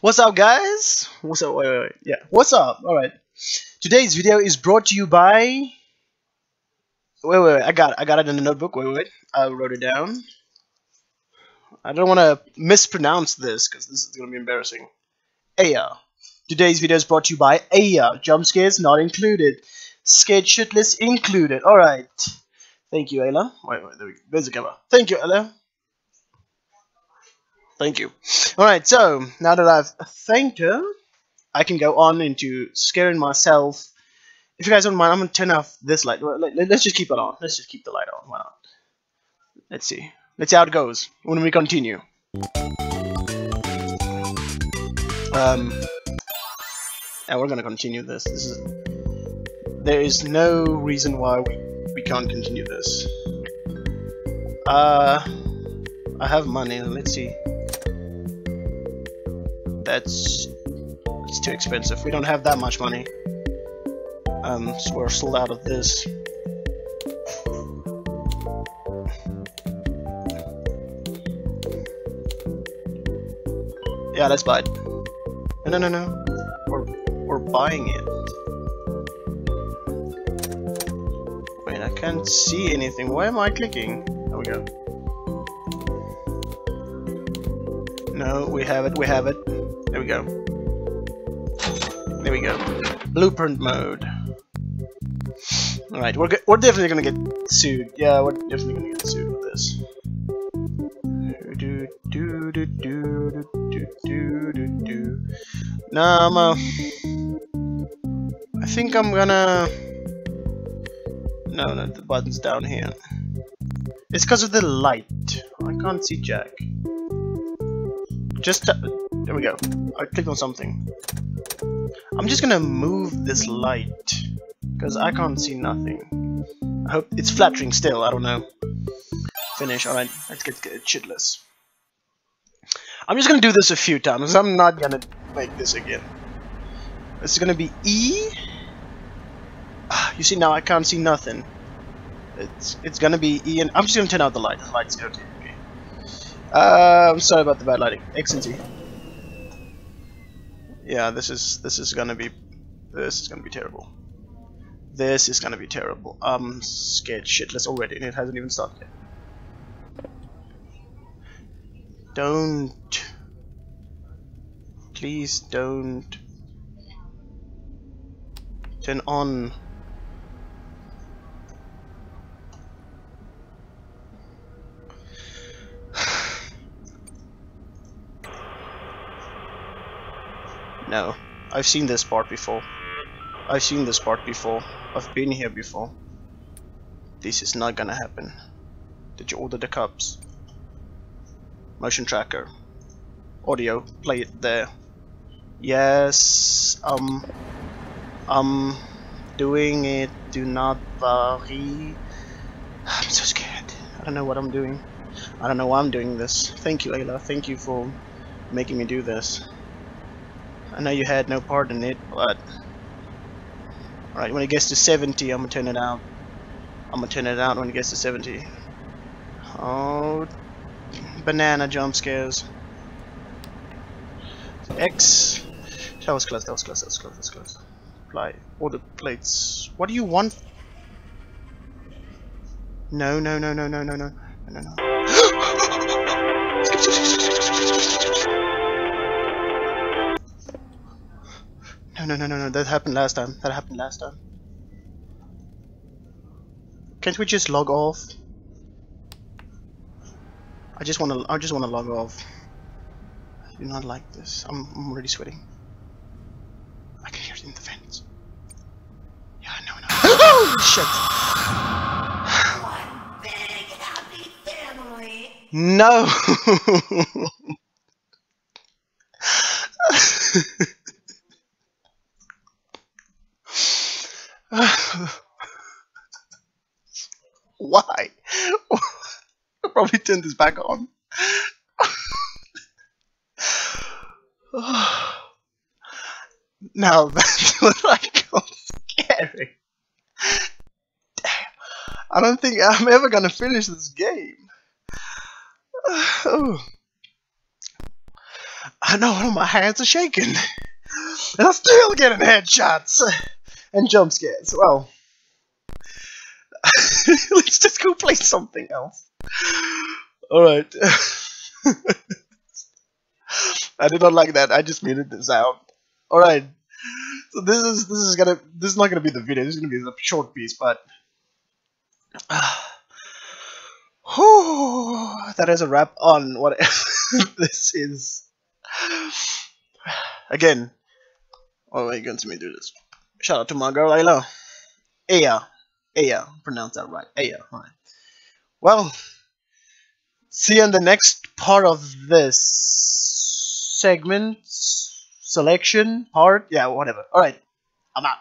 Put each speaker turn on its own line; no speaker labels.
What's up, guys? What's up? Wait, wait, wait. Yeah. What's up? All right. Today's video is brought to you by. Wait, wait, wait. I got, it. I got it in the notebook. Wait, wait. I wrote it down. I don't want to mispronounce this because this is gonna be embarrassing. Aya. Today's video is brought to you by Aya. Jump scares not included. Scared shitless included. All right. Thank you, Ayla. Wait, wait. There we go. There's the camera. Thank you, Ayla. Thank you. Alright, so now that I've thanked her, I can go on into scaring myself. If you guys don't mind, I'm going to turn off this light. Let's just keep it on. Let's just keep the light on. Why not? Let's see. Let's see how it goes when we continue. Um, and we're going to continue this. This is. There is no reason why we, we can't continue this. Uh, I have money. Let's see that's it's too expensive. We don't have that much money. Um, so we're sold out of this. Yeah, let's buy it. No, no, no, no. We're, we're buying it. Wait, I can't see anything. Why am I clicking? There we go. No, we have it, we have it. There we go. There we go. Blueprint mode. Alright, we're, we're definitely gonna get sued. Yeah, we're definitely gonna get sued with this. Do, do, do, do, do, do, do, do. I'm, uh, I think I'm gonna... No, no, the button's down here. It's because of the light. I can't see Jack. Just... There we go. I clicked on something. I'm just gonna move this light because I can't see nothing. I hope it's flattering still. I don't know. Finish. All right. Let's get, get shitless. I'm just gonna do this a few times. I'm not gonna make this again. This is gonna be E. Ah, you see now I can't see nothing. It's it's gonna be E, and I'm just gonna turn out the light. The light's okay. Uh, I'm sorry about the bad lighting. X and Z yeah, this is this is gonna be this is gonna be terrible. This is gonna be terrible. I'm scared shitless already, and it hasn't even started yet. Don't. Please don't. Turn on. No. I've seen this part before. I've seen this part before. I've been here before. This is not gonna happen. Did you order the cups? Motion tracker. Audio. Play it there. Yes. Um. Um. Doing it. Do not worry. I'm so scared. I don't know what I'm doing. I don't know why I'm doing this. Thank you, Ayla. Thank you for making me do this. I know you had no part in it, but... Alright, when it gets to 70, I'm gonna turn it out. I'm gonna turn it out when it gets to 70. Oh... Banana jump scares. X... That was close, that was close, that was close, that was close. Apply. Order plates. What do you want? No, no, no, no, no, no, no, no, no, no. no, no, no, no. That happened last time. That happened last time. Can't we just log off? I just wanna. I just wanna log off. I do not like this. I'm. I'm already sweating. I can hear it in the vents. Yeah, no, no. Shit. No. Why? I'll probably turn this back on. now that's what I call scary. I don't think I'm ever gonna finish this game. I know my hands are shaking. And I'm still getting headshots and jump scares. Well, let's just go play something else. Alright. I did not like that. I just muted the sound. Alright. So this is this is gonna this is not gonna be the video, this is gonna be a short piece, but Whew, that is a wrap on what this is. Again, oh, you going to me do this? Shout out to my girl Ayla. Aya, Aya, pronounce that right. Aya, right. Well, see you in the next part of this segment, selection, part, yeah, whatever. Alright, I'm out.